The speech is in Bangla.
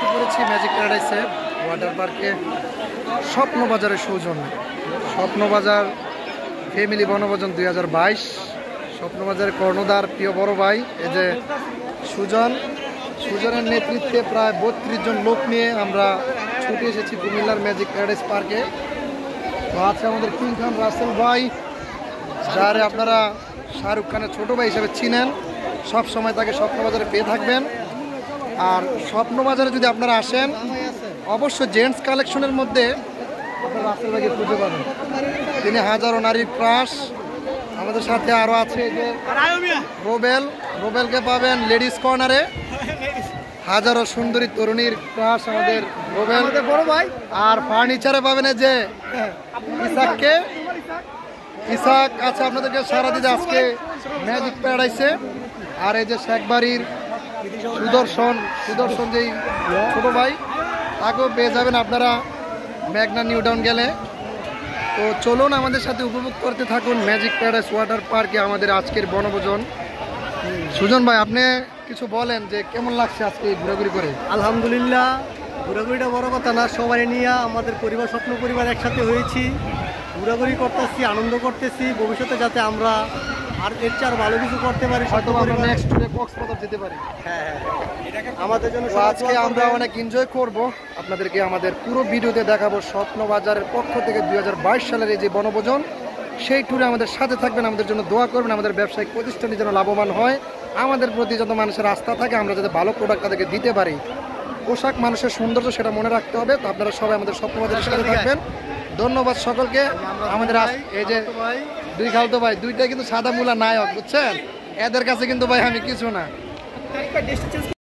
এসে পড়েছি ম্যাজিক প্যারাডাইসে ওয়াটার পার্কে স্বপ্নবাজারের সৌজন্যে। স্বপ্নবাজার ফ্যামিলি বনভোজন দুই হাজার বাইশ। স্বপ্নবাজারের কর্ণধার প্রিয় বড় ভাই, এই যে সুজন। সুজনের নেতৃত্বে প্রায় বত্রিশ জন লোক নিয়ে আমরা ছুটে এসেছি কুমিল্লার ম্যাজিক প্যারাডাইস পার্কে তো আছে আমাদের কিং খান রাসেল ভাই, যারে আপনারা শাহরুখ খানের ছোট ভাই হিসেবে চিনেন। সব সময় তাকে স্বপ্নবাজারে পেয়ে থাকবেন। আর স্বপ্নবাজারে যদি আপনারা আসেন অবশ্য জেন্টস কালেকশনের মধ্যে আপনারা ভাইকে খুঁজে পাবেন। তিনি হাজারো নারীর ক্রাশ। আমাদের সাথে আরও আছে যে রোবেল। রোবেলকে পাবেন লেডিস কর্নারে। হাজারো সুন্দরী তরুণীর ক্রাশ আমাদের রোবেল। বড় ভাই। আর ফার্নিচারে পাবেন এই যে ইসাককে। ইসাক আছে আপনাদেরকে সারা দিতে আজকে ম্যাজিক প্যারাডাইসে। আর এই যে শেখবাড়ির সুদর্শন সুদর্শন যেই ছোট ভাই, তাকেও পেয়ে যাবেন আপনারা ম্যাগনা নিউ টাউন গেলে। তো চলুন আমাদের সাথে উপভোগ করতে থাকুন ম্যাজিক প্যারাডাইস ওয়াটার পার্কে আমাদের আজকের বনভোজন। সুজন ভাই, আপনি কিছু বলেন যে কেমন লাগছে আজকে ঘোরাঘুরি করে? আলহামদুলিল্লাহ, ঘোরাঘুরিটা বড় কথা না, সবাই নিয়ে আমাদের পরিবার, স্বপ্ন পরিবার একসাথে হয়েছি। ঘোরাঘুরি করতেছি, আনন্দ করতেছি, ভবিষ্যতে যাতে আমরা আর এর চেয়ে আর ভালো কিছু করতে পারি হয়তো স্বপ্ন আমরা নেক্সট টুরে কক্সবাজার যেতে পারি। হ্যাঁ হ্যাঁ আমাদের জন্য আজকে দোয়া আমরা করবেন। অনেক এনজয় করব। আপনাদেরকে আমাদের পুরো ভিডিওতে দেখাবো স্বপ্নবাজারের পক্ষ থেকে দুই হাজার বাইশ সালের এই যে বনভোজন সেই ট্যুরে আমাদের সাথে থাকবেন আমাদের জন্য দোয়া করবেন আমাদের ব্যবসায়িক প্রতিষ্ঠানটি যেন লাভবান হয়। আমাদের প্রতি যত মানুষের আস্থা থাকে আমরা যাতে ভালো প্রোডাক্ট তাদেরকে দিতে পারি। পোশাক মানুষের সৌন্দর্য সেটা মনে রাখতে হবে। তো আপনারা সবাই আমাদের স্বপ্নবাদের সাথে থাকবেন। ধন্যবাদ সকলকে। আমাদের আজ- এই যে দুই খালতো ভাই দুইটাই কিন্তু সাদা মূলা নায়ক বুঝছেন? এদের কাছে কিন্তু ভাই আমি কিছু না।